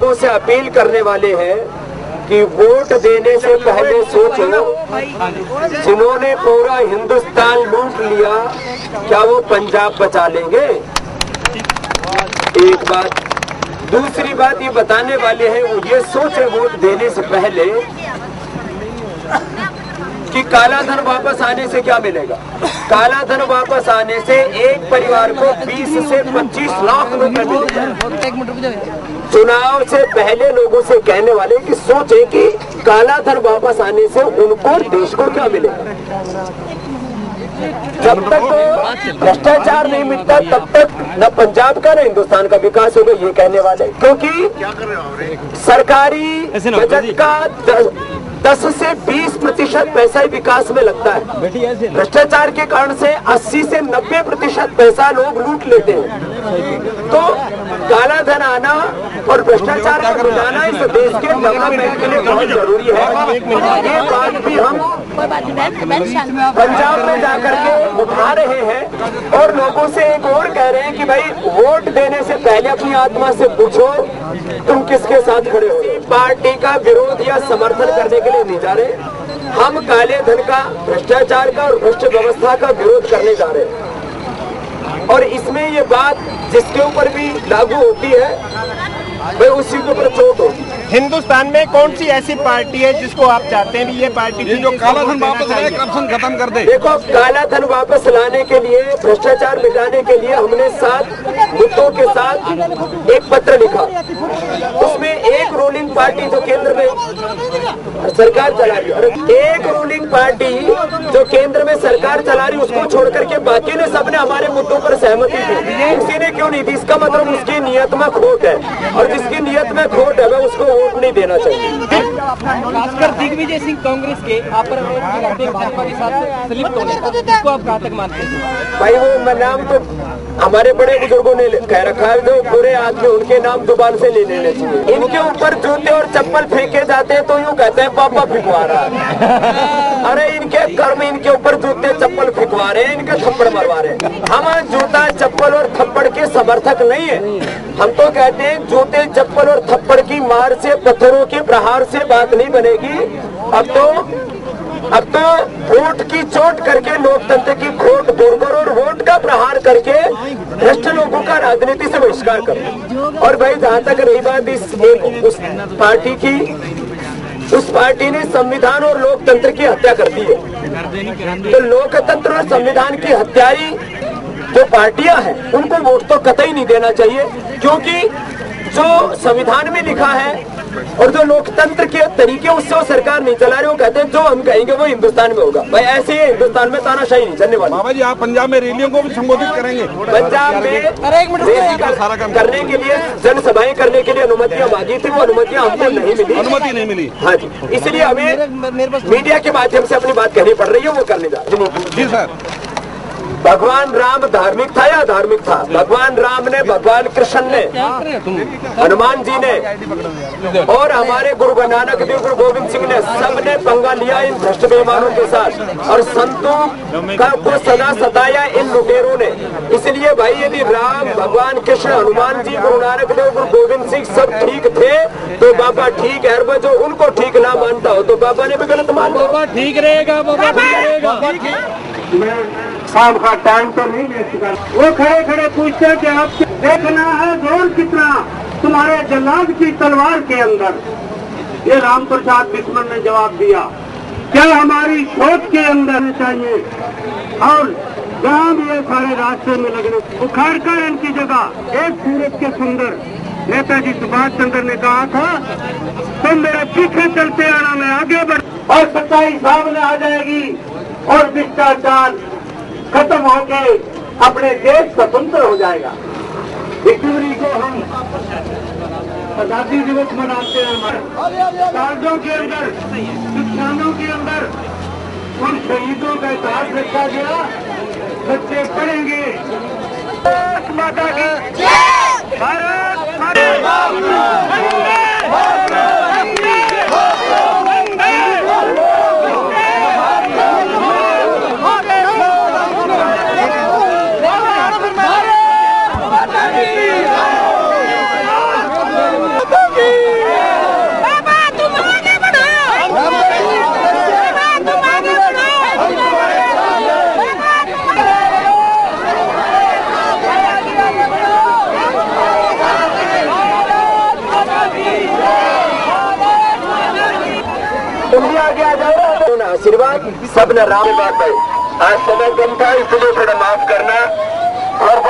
लोगों से अपील करने वाले हैं कि वोट देने से पहले सोचो, जिन्होंने पूरा हिंदुस्तान लूट लिया, क्या वो पंजाब बचा लेंगे? एक बात, दूसरी बात ये बताने वाले हैं वो ये सोचे वोट देने से पहले कि काला धन वापस आने से क्या मिलेगा? काला धन वापस आने से एक परिवार को 20 से 25 लाख रुपए मिलेगा। चुनाव से पहले लोगों से कहने वाले कि सोचे कि काला धन वापस आने से उनको देश को क्या मिलेगा? जब तक भ्रष्टाचार नहीं मिटता तब तक न पंजाब का न हिंदुस्तान का विकास होगा ये कहने वाले। क्योंकि सरकारी बजट का दस से 20 प्रतिशत पैसा ही विकास में लगता है। भ्रष्टाचार के कारण से 80 से 90 प्रतिशत पैसा लोग लूट लेते हैं। तो काला धन आना और भ्रष्टाचार को मिटाना इस देश के डेवलपमेंट के लिए बहुत ज़रूरी है। ये बात भी हम पंजाब में जाकर के उठा रहे हैं और लोगों से एक और कह रहे हैं कि भाई वोट देने से पहले अपनी आत्मा से पूछो तुम किसके साथ खड़े हो? पार्टी का विरोध या समर्थन करने के लिए नहीं जा रहे। हम काले धन का भ्रष्टाचार का और भ्रष्ट व्यवस्था का विरोध करने जा रहे हैं। और इसमें ये बात जिसके ऊपर भी लागू होती है भाई उसी के ऊपर चोट होती है हिंदुस्तान में कौन सी ऐसी पार्टी है जिसको आप चाहते हैं ये पार्टी ये जो काला धन वापस आए करप्शन खत्म कर दे। देखो काला धन वापस लाने के लिए भ्रष्टाचार मिटाने के लिए हमने सात मुद्दों के साथ एक पत्र लिखा। उसमें पार्टी जो केंद्र में सरकार चला रही है। और एक रूलिंग पार्टी जो केंद्र में सरकार चला रही उसको छोड़ करके बाकी ने सबने हमारे मुद्दों पर सहमति दी। किसी ने क्यों नहीं दी? इसका मतलब उसकी नियत में खोट है। और जिसकी नियत में खोट है वह उसको वोट नहीं देना चाहिए। खासकर दिग्विजय सिंह कांग्रेस के आप भाजपा के साथ होने का। आप कहाँ तक मानते हैं? भाई वो मैं नाम तो हमारे बड़े बुज़ुर्गों ने कह रखा है जो बुरे आदमी उनके नाम ज़ुबान से ले लेने चाहिए। इनके ऊपर जूते और चप्पल फेंके जाते हैं तो यूँ कहते हैं पापा फिकवा रहा अरे इनके कर्म इनके ऊपर जूते चप्पल फिकवा रहे हैं इनके थप्पड़ मरवा रहे हैं। हम जूता चप्पल और थप्पड़ के समर्थक नहीं है। हम तो कहते हैं जूते चप्पल और थप्पड़ की मार से पत्थरों के प्रहार से बात नहीं बनेगी। अब तो अब तो वोट की चोट करके लोकतंत्र की खोट दूर करो और वोट का प्रहार करके भ्रष्ट लोगों का राजनीति से बहिष्कार करो और भाई, जहाँ तक रही बात इस एक, उस पार्टी की, उस पार्टी ने संविधान और लोकतंत्र की हत्या कर दी है। तो लोकतंत्र और संविधान की हत्याई जो पार्टियाँ हैं, उनको वोट तो कतई नहीं देना चाहिए, क्योंकि जो संविधान में लिखा है और जो लोकतंत्र के तरीके उससे वो सरकार नहीं चला रहे वो कहते हैं जो हम कहेंगे वो हिंदुस्तान में होगा। भाई ऐसे ही हिंदुस्तान में तानाशाही नहीं चलने वाली बाबा जी आप पंजाब में रैलियों को भी संबोधित करेंगे। पंजाब में करने के लिए जनसभाएँ करने के लिए अनुमतियाँ मांगी थी वो अनुमतियाँ हमको नहीं मिली। अनुमति नहीं मिली। हाँ जी इसलिए हमें मीडिया के माध्यम से अपनी बात कहनी पड़ रही है वो करने जा रहे हैं। जी सर। भगवान राम धार्मिक था या धार्मिक था? भगवान राम ने, भगवान कृष्ण ने, हनुमान जी ने, और हमारे गुरु नानक देव गुरु गोविंद सिंह ने सबने पंगा लिया इन भ्रष्ट बेईमानों के साथ। और संतों का को सदा सताया इन लुटेरों ने। इसलिए भाई, यदि राम, भगवान कृष्ण, हनुमान जी, गुरु नानक देव गुरु गोविंद सिंह सब ठीक थे तो बाबा ठीक है जो उनको ठीक ना हो तो बाबा ने भी गलत मान लिया। ठीक रहेगा बाबा ठीक रहेगा। शाम का टाइम तो नहीं ले चुका। वो खड़े खड़े पूछते हैं कि आप देखना है ज़ोर कितना तुम्हारे जल्लाद की तलवार के अंदर। ये राम प्रसाद बिस्मन ने जवाब दिया क्या हमारी सोच के अंदर चाहिए? और जहाँ ये सारे रास्ते में लगने उखाड़ कर इनकी जगह एक सूरज के सुंदर नेताजी सुभाष चंद्र ने कहा था तुम मेरे पीछे चलते आना मैं आगे बढ़ और सच्चाई सामने आ जाएगी और भ्रष्टाचार खत्म होके अपने देश स्वतंत्र हो जाएगा। विक्टोरी को हम आज़ादी दिवस मनाते हैं हमारे कॉलेजों के अंदर शिक्षानों के अंदर उन शहीदों का इतिहास रखा गया। बच्चे पढ़ेंगे। माता की। भारत! माता माता की आशीर्वाद सब न राम बात आज समय कम था इसलिए थोड़ा माफ़ करना और